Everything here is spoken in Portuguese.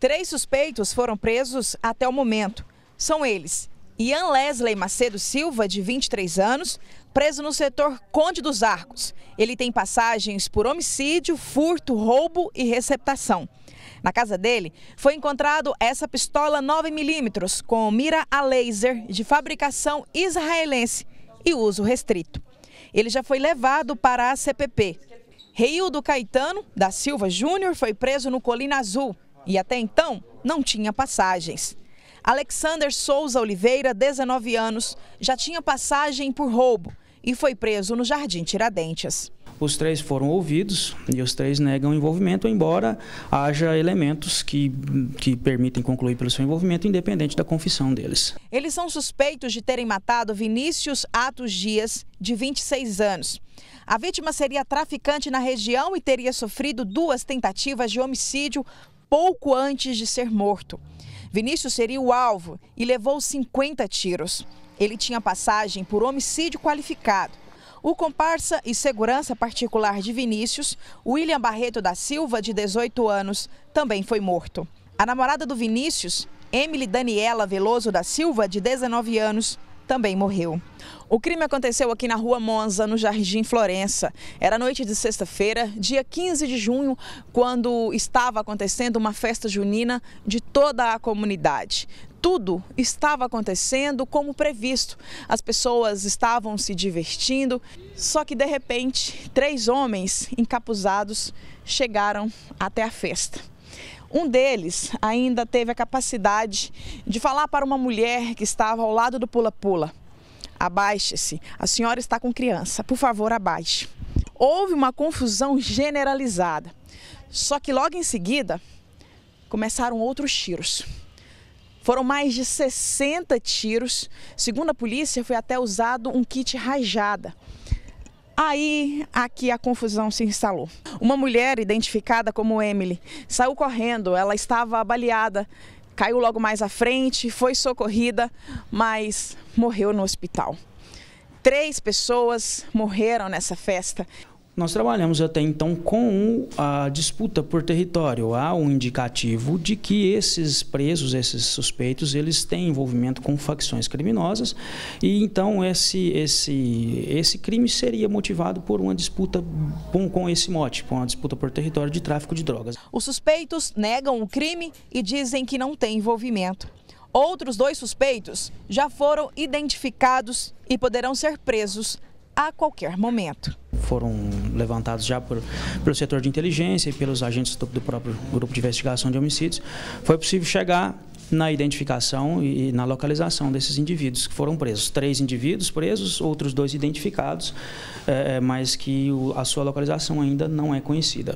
Três suspeitos foram presos até o momento. São eles: Ian Lesley Macedo Silva, de 23 anos, preso no setor Conde dos Arcos. Ele tem passagens por homicídio, furto, roubo e receptação. Na casa dele foi encontrado essa pistola 9mm com mira a laser de fabricação israelense e uso restrito. Ele já foi levado para a CPP. Reildo Caetano da Silva Júnior foi preso no Colina Azul e até então não tinha passagens. Alexander Souza Oliveira, 19 anos, já tinha passagem por roubo e foi preso no Jardim Tiradentes. Os três foram ouvidos e os três negam envolvimento, embora haja elementos que, que permitem concluir pelo seu envolvimento, independente da confissão deles. Eles são suspeitos de terem matado Vinícius Atos Dias, de 26 anos. A vítima seria traficante na região e teria sofrido duas tentativas de homicídio pouco antes de ser morto. Vinícius seria o alvo e levou 50 tiros. Ele tinha passagem por homicídio qualificado. O comparsa e segurança particular de Vinícius, William Barreto da Silva, de 18 anos, também foi morto. A namorada do Vinícius, Emily Daniela Veloso da Silva, de 19 anos, também morreu. O crime aconteceu aqui na rua Monza, no Jardim Florença. Era noite de sexta-feira, dia 15 de junho, quando estava acontecendo uma festa junina de toda a comunidade tudo estava acontecendo como previsto. As pessoas estavam se divertindo, só que de repente, três homens encapuzados chegaram até a festa. Um deles ainda teve a capacidade de falar para uma mulher que estava ao lado do pula-pula: Abaixe-se, a senhora está com criança, por favor, abaixe. Houve uma confusão generalizada. Só que logo em seguida começaram outros tiros. Foram mais de 60 tiros. Segundo a polícia, foi até usado um kit rajada. Aí, aqui a confusão se instalou. Uma mulher, identificada como Emily, saiu correndo. Ela estava baleada, caiu logo mais à frente, foi socorrida, mas morreu no hospital. Três pessoas morreram nessa festa. Nós trabalhamos até então com a disputa por território. Há um indicativo de que esses presos, esses suspeitos, eles têm envolvimento com facções criminosas e então esse, esse, esse crime seria motivado por uma disputa com, com esse mote, com uma disputa por território de tráfico de drogas. Os suspeitos negam o crime e dizem que não tem envolvimento. Outros dois suspeitos já foram identificados e poderão ser presos a qualquer momento foram levantados já por, pelo setor de inteligência e pelos agentes do, do próprio grupo de investigação de homicídios, foi possível chegar na identificação e na localização desses indivíduos que foram presos. Três indivíduos presos, outros dois identificados, é, mas que a sua localização ainda não é conhecida.